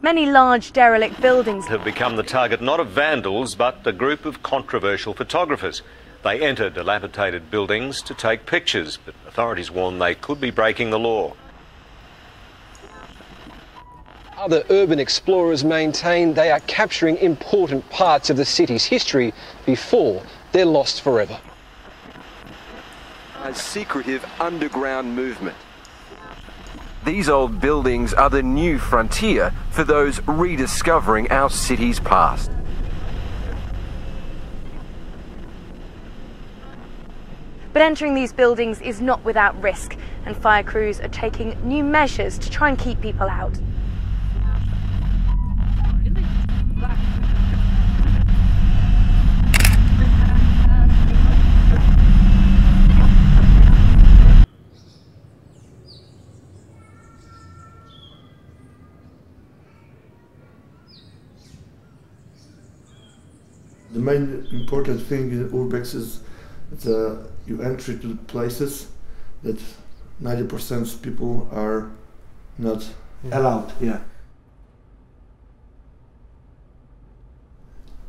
Many large derelict buildings have become the target not of vandals but a group of controversial photographers. They enter dilapidated buildings to take pictures, but authorities warn they could be breaking the law. Other urban explorers maintain they are capturing important parts of the city's history before they're lost forever. A secretive underground movement. These old buildings are the new frontier for those rediscovering our city's past. But entering these buildings is not without risk, and fire crews are taking new measures to try and keep people out. The main important thing in Urbex is that you enter to places that 90% of people are not yeah. allowed. Yeah.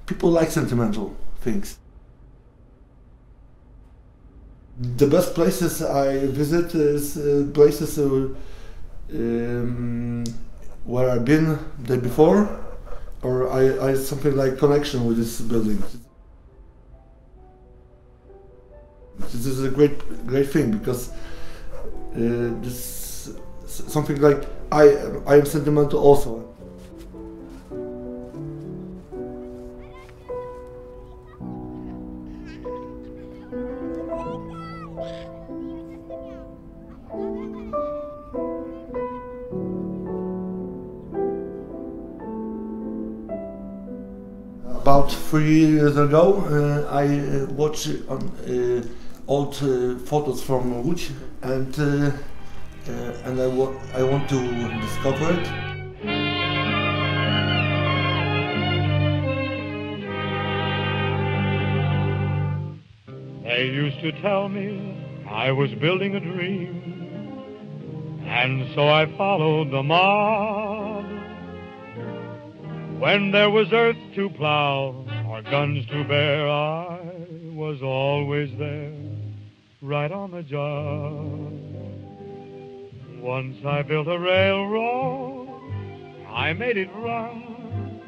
People like sentimental things. The best places I visit is uh, places uh, um, where I've been the day before or I, I something like connection with this building. This is a great great thing because uh, this something like I I am sentimental also. Three years ago, uh, I uh, watched um, uh, old photos from Łódź, and and I, wa I want to discover it. They used to tell me I was building a dream, and so I followed the mob. When there was earth to plow or guns to bear, I was always there, right on the job. Once I built a railroad, I made it run,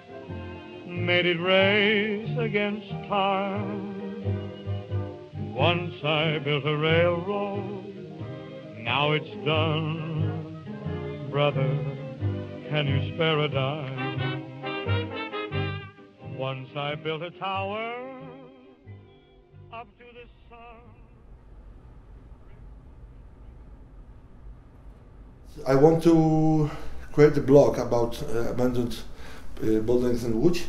made it race against time. Once I built a railroad, now it's done. Brother, can you spare a dime? Once I built a tower up to the sun. I want to create a blog about uh, abandoned uh, buildings in Łódź.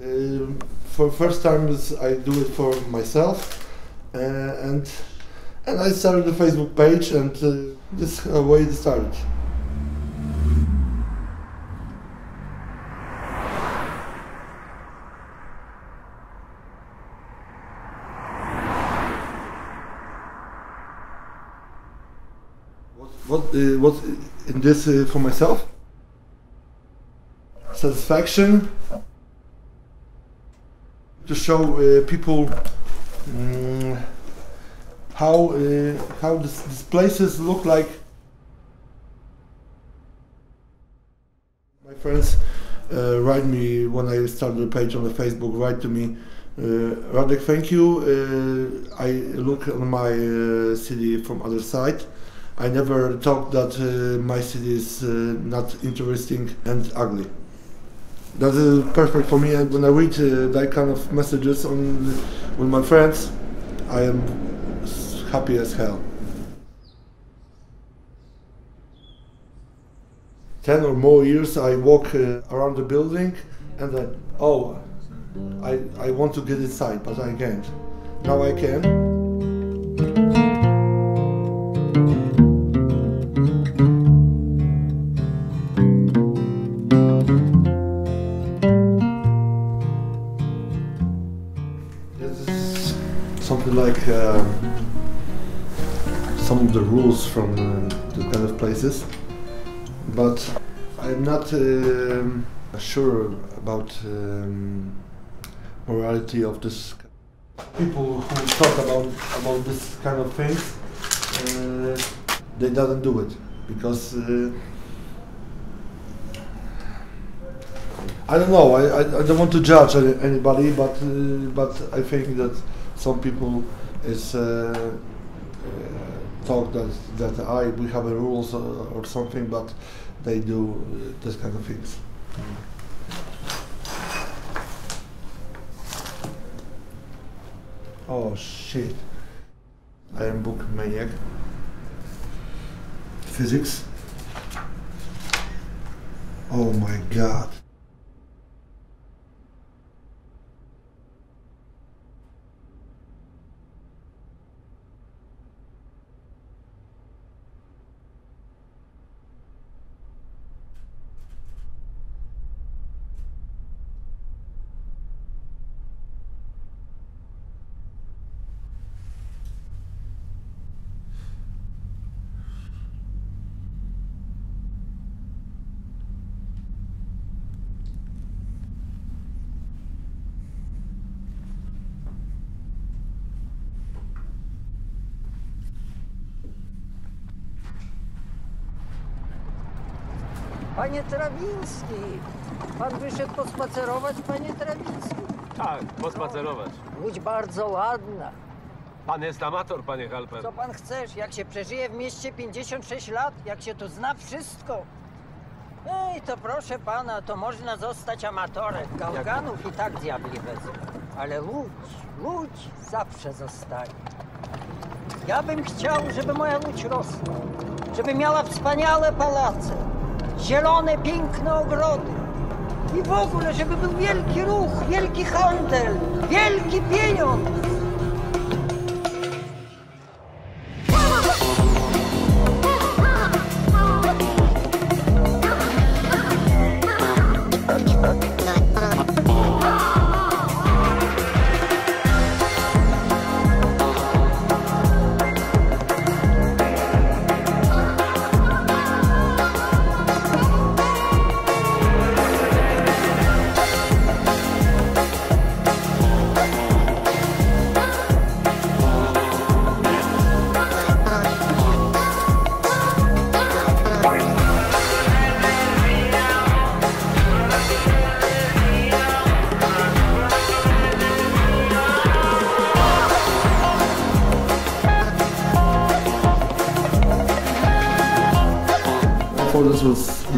Uh, for first time, I do it for myself, uh, and and I started a Facebook page, and uh, this is way it started. What uh, what in this uh, for myself? Satisfaction? To show uh, people um, how uh, how this, these places look like. My friends uh, write me when I started the page on the Facebook write to me uh, Radek thank you. I look on my city from other side I never thought that uh, my city is uh, not interesting and ugly. That is perfect for me. And when I read uh, that kind of messages on with my friends, I am happy as hell. Ten or more years, I walk uh, around the building, and I, oh, I I want to get inside, but I can't. Now I can. From uh, the kind of places, but I'm not um, sure about um, morality of this. People who talk about about this kind of things, uh, they doesn't do it because uh, I don't know. I, I, I don't want to judge anybody, but uh, but I think that some people is. Uh, talk that that I we have a rules or, or something, but they do uh, this kind of things. Oh shit! I am book maniac. Physics. Oh my god. Panie Trawiński! Pan wyszedł pospacerować, panie Trawiński. Tak, pospacerować. Łódź bardzo ładna. Pan jest amator, panie Halper. Co pan chcesz? Jak się przeżyje w mieście 56 lat, jak się tu zna wszystko. Ej, to proszę pana, to można zostać amatorem. Gałganów i tak diabli wezmą. Ale łódź, łódź zawsze zostaje. Ja bym chciał, żeby moja łódź rosła. Żeby miała wspaniałe palace, zielone, piękne ogrody. I w ogóle, żeby był wielki ruch, wielki handel, wielki pieniądz.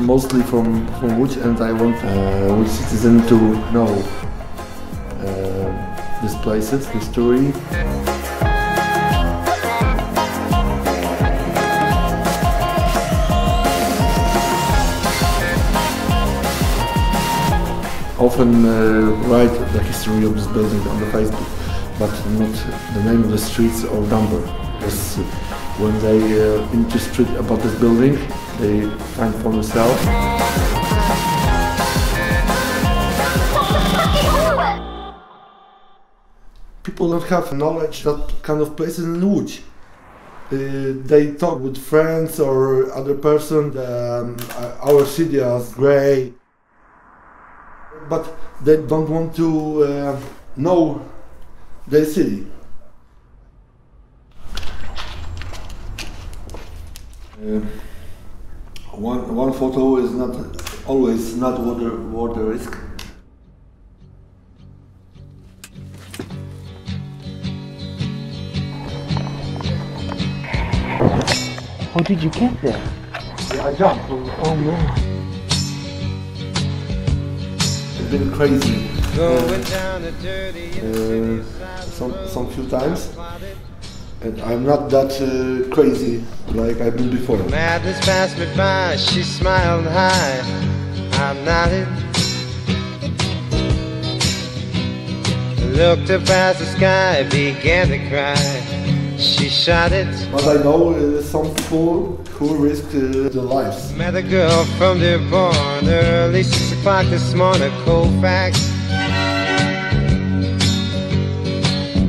Mostly from from Łódź, and I want uh, citizen to know uh, these places, history. Often uh, write the history of this building on the Facebook, but not the name of the streets or number. Because when they uh, interested about this building, they find for themselves. People don't have knowledge that kind of places in Łódź. Uh, they talk with friends or other person. Um, our city is grey, but they don't want to uh, know their city. One one photo is not always not worth the, worth the risk. How did you get there? Yeah, I jumped. Oh no! It's been crazy. Uh, some some few times, and I'm not that uh, crazy like I've been before. Madness passed me by, she smiled high. I nodded. Looked up at the sky, began to cry. She shot it. But I know uh, some fool who risked uh, their lives. Met a girl from Dearborn early six o'clock this morning, Colfax.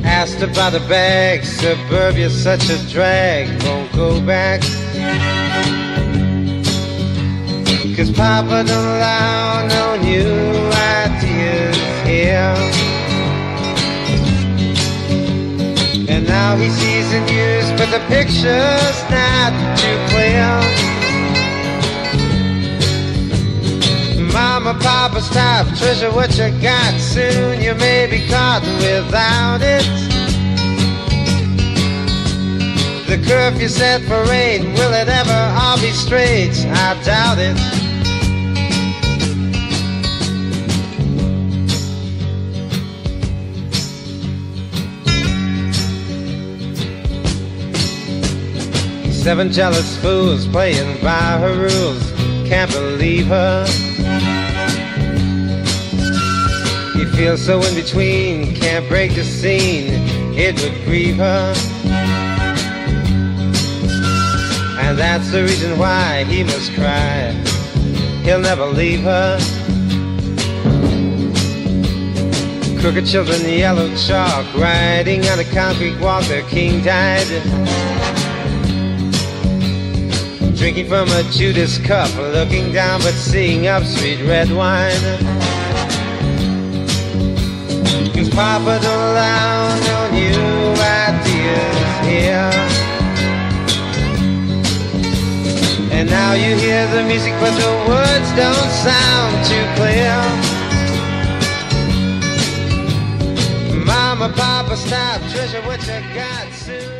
Asked about the bag, suburbia's such a drag, won't go back. Cause Papa don't allow no new ideas here. And now he sees the news, but the picture's not too clear. Mama, Papa, stop, treasure what you got. Soon you may be caught without it. The curfew set for eight, will it ever all be straight? I doubt it. Seven jealous fools playing by her rules. Can't believe her. He feels so in between, can't break the scene. It would grieve her. And that's the reason why he must cry. He'll never leave her. Crooked children, yellow chalk, riding on a concrete walk. Their king died. Drinking from a Judas cup, looking down but seeing up sweet red wine. Papa don't allow no new ideas here. And now you hear the music, but the words don't sound too clear. Mama, Papa, stop, treasure what you got. Soon.